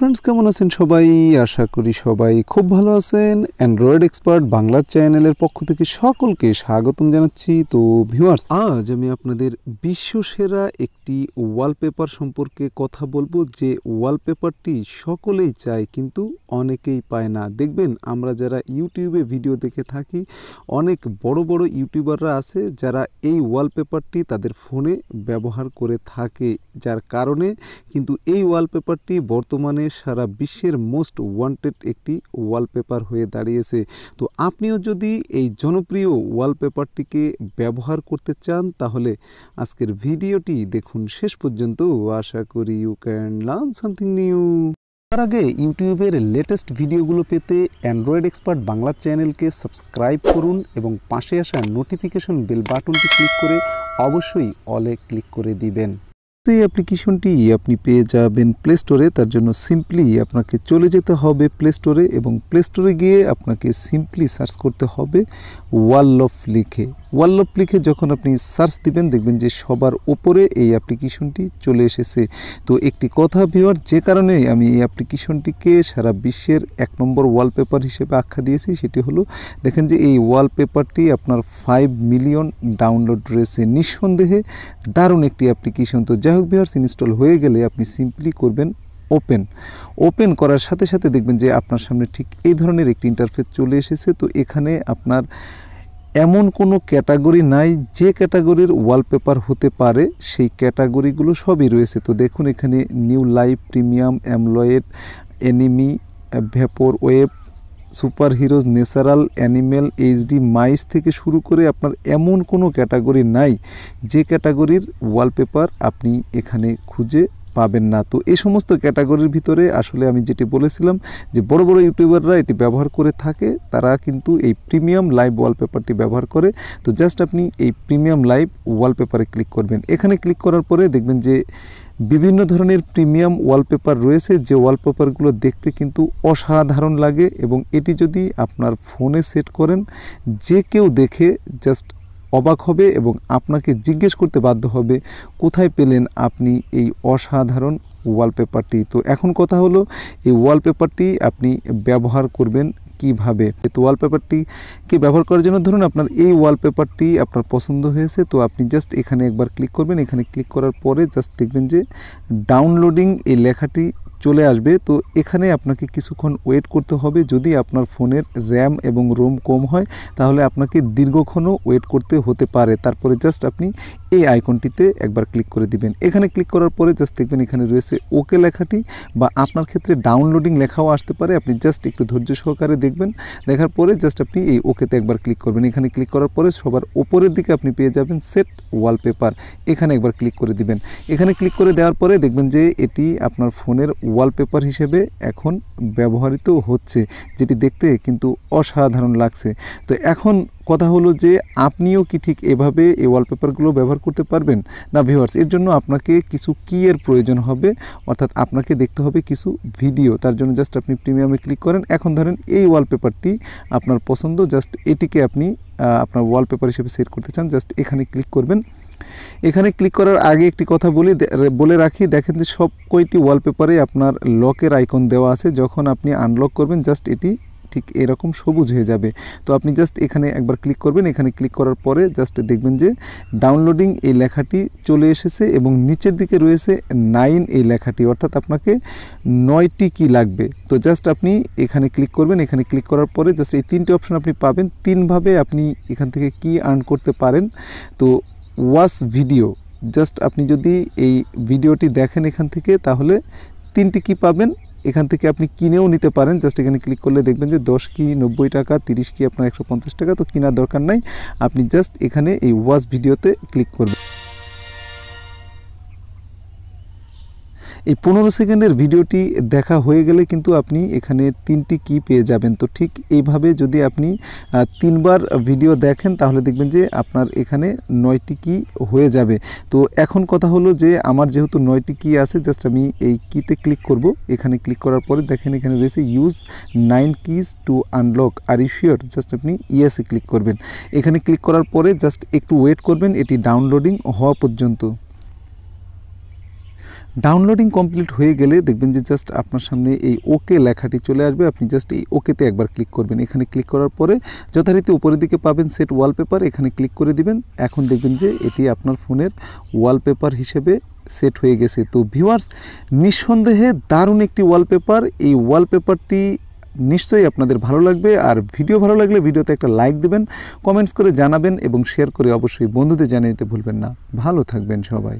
Friends কেমন আছেন সবাই? আশা করি সবাই খুব ভালো আছেন। অ্যান্ড্রয়েড এক্সপার্ট বাংলা চ্যানেলের পক্ষ থেকে সকলকে স্বাগতম জানাচ্ছি। তো ভিউয়ার্স আজ আমি আপনাদের বিশ্বসেরা একটি ওয়ালপেপার সম্পর্কে কথা বলব যে ওয়ালপেপারটি সকলেই চায় কিন্তু অনেকেই পায় না। দেখবেন, আমরা যারা ইউটিউবে ভিডিও দেখে থাকি, অনেক বড় বড় ইউটিউবাররা আছে যারা এই ওয়ালপেপারটি তাদের ফোনে ব্যবহার করে থাকে। যার কারণে কিন্তু এই ওয়ালপেপারটি বর্তমানে সারা বিশ্বের মোস্ট ওয়ান্টেড একটি ওয়ালপেপার হয়ে দাঁড়িয়েছে। তো আপনিও যদি এই জনপ্রিয় ওয়ালপেপারটিকে ব্যবহার করতে চান, তাহলে আজকের ভিডিওটি দেখুন শেষ পর্যন্ত। আশা করি you can learn something new তার আগে ইউটিউবের লেটেস্ট ভিডিওগুলো পেতে অ্যান্ড্রয়েড এক্সপার্ট বাংলা চ্যানেলকে সাবস্ক্রাইব করুন এবং পাশে আসা নোটিফিকেশন বেল বাটনটি ক্লিক করে অবশ্যই অলে ক্লিক করে দিবেন। এই অ্যাপ্লিকেশনটি আপনি পেয়ে যাবেন প্লে স্টোরে তার জন্য সিম্পলি আপনাকে চলে যেতে হবে প্লে স্টোরে এবং প্লে স্টোরে গিয়ে আপনাকে সিম্পলি সার্চ করতে হবে ওয়াললফ লিখে। ওয়াললফ লিখে যখন আপনি সার্চ দিবেন, দেখবেন যে সবার ওপরে এই অ্যাপ্লিকেশনটি চলে এসেছে। তো একটি কথা ভিওয়ার যে কারণে আমি এই অ্যাপ্লিকেশনটিকে সারা বিশ্বের এক নম্বর ওয়ালপেপার হিসেবে আখ্যা দিয়েছি, সেটি হলো, দেখেন যে এই ওয়ালপেপারটি আপনার ফাইভ মিলিয়ন ডাউনলোড রয়েছে। নিঃসন্দেহে দারুণ একটি অ্যাপ্লিকেশন। তো যাই হোক ভিওয়ার্স ইনস্টল হয়ে গেলে আপনি সিম্পলি করবেন ওপেন ওপেন করার সাথে সাথে দেখবেন যে আপনার সামনে ঠিক এই ধরনের একটি ইন্টারফেস চলে এসেছে। তো এখানে আপনার এমন কোনো ক্যাটাগরি নাই, যে ক্যাটাগরির ওয়ালপেপার হতে পারে, সেই ক্যাটাগরিগুলো সবই রয়েছে। তো দেখুন এখানে new life premium amoled enemy vapour web super heroes natural animal HD mice থেকে শুরু করে আপনার এমন কোনো ক্যাটাগরি নাই যে ক্যাটাগরির ওয়ালপেপার আপনি এখানে খুঁজে পাবেন না। তো এই সমস্ত ক্যাটাগরির ভিতরে আসলে আমি যেটি বলেছিলাম যে বড় বড় ইউটিউবাররা এটি ব্যবহার করে থাকে, তারা কিন্তু এই প্রিমিয়াম লাইভ ওয়ালপেপারটি ব্যবহার করে। তো জাস্ট আপনি এই প্রিমিয়াম লাইভ ওয়ালপেপারে ক্লিক করবেন। এখানে ক্লিক করার পরে দেখবেন যে বিভিন্ন ধরনের প্রিমিয়াম ওয়ালপেপার রয়েছে, যে ওয়ালপেপারগুলো দেখতে কিন্তু অসাধারণ লাগে এবং এটি যদি আপনার ফোনে সেট করেন, যে কেউ দেখে জাস্ট অবাক হবে এবং আপনাকে জিজ্ঞেস করতে বাধ্য হবে, কোথায় পেলেন আপনি এই অসাধারণ ওয়ালপেপারটি তো এখন কথা হলো, এই ওয়ালপেপারটি আপনি ব্যবহার করবেন কীভাবে? তো ওয়ালপেপারটিকে ব্যবহার করার জন্য ধরুন আপনার এই ওয়ালপেপারটি আপনার পছন্দ হয়েছে, তো আপনি জাস্ট এখানে একবার ক্লিক করবেন। এখানে ক্লিক করার পরে জাস্ট দেখবেন যে ডাউনলোডিং এই লেখাটি চলে আসবে, তো এখানে আপনাকে কিছুক্ষণ ওয়েট করতে হবে। যদি আপনার ফোনের র্যাম এবং রোম কম হয়, তাহলে আপনাকে দীর্ঘক্ষণও ওয়েট করতে হতে পারে। তারপরে জাস্ট আপনি এই আইকনটিতে একবার ক্লিক করে দিবেন। এখানে ক্লিক করার পরে জাস্ট দেখবেন এখানে রয়েছে ওকে লেখাটি বা আপনার ক্ষেত্রে ডাউনলোডিং লেখাও আসতে পারে। আপনি জাস্ট একটু ধৈর্য সহকারে দেখবেন। দেখার পরে জাস্ট আপনি এই ওকেতে একবার ক্লিক করবেন। এখানে ক্লিক করার পরে সবার ওপরের দিকে আপনি পেয়ে যাবেন সেট ওয়ালপেপার এখানে একবার ক্লিক করে দিবেন। এখানে ক্লিক করে দেওয়ার পরে দেখবেন যে এটি আপনার ফোনের ওয়ালপেপার হিসেবে এখন ব্যবহৃত হচ্ছে, যেটি দেখতে কিন্তু অসাধারণ লাগছে। তো এখন কথা হলো যে, আপনিও কি ঠিক এভাবে এই ওয়ালপেপারগুলো ব্যবহার করতে পারবেন? না ভিউয়ার্স এর জন্য আপনাকে কিছু কি এর প্রয়োজন হবে, অর্থাৎ আপনাকে দেখতে হবে কিছু ভিডিও তার জন্য জাস্ট আপনি প্রিমিয়ামে ক্লিক করেন। এখন ধরেন এই ওয়ালপেপারটি আপনার পছন্দ জাস্ট এটিকে আপনি আপনার ওয়ালপেপার হিসেবে সেট করতে চান জাস্ট এখানে ক্লিক করবেন। এখানে ক্লিক করার আগে একটি কথা বলি বলে রাখি, দেখেন যে সব কয়টি ওয়ালপেপারে আপনার লকের আইকন দেওয়া আছে। যখন আপনি আনলক করবেন জাস্ট এটি ঠিক এরকম সবুজ হয়ে যাবে। তো আপনি জাস্ট এখানে একবার ক্লিক করবেন, এখানে ক্লিক করার পরে জাস্ট দেখবেন যে ডাউনলোডিং এই লেখাটি চলে এসেছে এবং নিচের দিকে রয়েছে নাইন এই লেখাটি, অর্থাৎ আপনাকে নয়টি কি লাগবে। তো জাস্ট আপনি এখানে ক্লিক করবেন, এখানে ক্লিক করার পরে জাস্ট এই তিনটি অপশন আপনি পাবেন। তিনভাবে আপনি এখান থেকে কি আর্ন করতে পারেন। তো ওয়াচ ভিডিও। জাস্ট আপনি যদি এই ভিডিওটি দেখেন এখান থেকে, তাহলে তিনটি কি পাবেন? এখান থেকে আপনি কিনেও নিতে পারেন। জাস্ট এখানে ক্লিক করলে দেখবেন যে দশ কি, নব্বই টাকা, তিরিশ কি, আপনার একশো পঞ্চাশ টাকা তো কেনার দরকার নাই। আপনি জাস্ট এখানে এই ওয়াচ ভিডিওতে ক্লিক করবেন। এই পনেরো সেকেন্ডের ভিডিওটি দেখা হয়ে গেলে কিন্তু আপনি এখানে তিনটি কি পেয়ে যাবেন। তো ঠিক এইভাবে যদি আপনি তিনবার ভিডিও দেখেন তাহলে দেখবেন যে আপনার এখানে নয়টি কি হয়ে যাবে। তো এখন কথা হলো যে আমার যেহেতু নয়টি কি আছে জাস্ট আমি এই কিতে ক্লিক করব। এখানে ক্লিক করার পরে দেখেন এখানে রয়েছে use nine keys to unlock R you just আপনি ইয়েসে ক্লিক করবেন। এখানে ক্লিক করার পরে জাস্ট একটু ওয়েট করবেন, এটি ডাউনলোডিং হওয়া পর্যন্ত। ডাউনলোডিং কমপ্লিট হয়ে গেলে দেখবেন যে জাস্ট আপনার সামনে এই ওকে লেখাটি চলে আসবে। আপনি জাস্ট এই ওকেতে একবার ক্লিক করবেন। এখানে ক্লিক করার পরে যথারীতি উপরের দিকে পাবেন সেট ওয়ালপেপার এখানে ক্লিক করে দিবেন। এখন দেখবেন যে এটি আপনার ফোনের ওয়ালপেপার হিসেবে সেট হয়ে গেছে। তো ভিউয়ার্স নিঃসন্দেহে দারুণ একটি ওয়ালপেপার এই ওয়ালপেপারটি নিশ্চয়ই আপনাদের ভালো লাগবে। আর ভিডিও ভালো লাগলে ভিডিওতে একটা লাইক দেবেন কমেন্টস করে জানাবেন এবং শেয়ার করে অবশ্যই বন্ধুদের জানিয়ে দিতে ভুলবেন না। ভালো থাকবেন সবাই।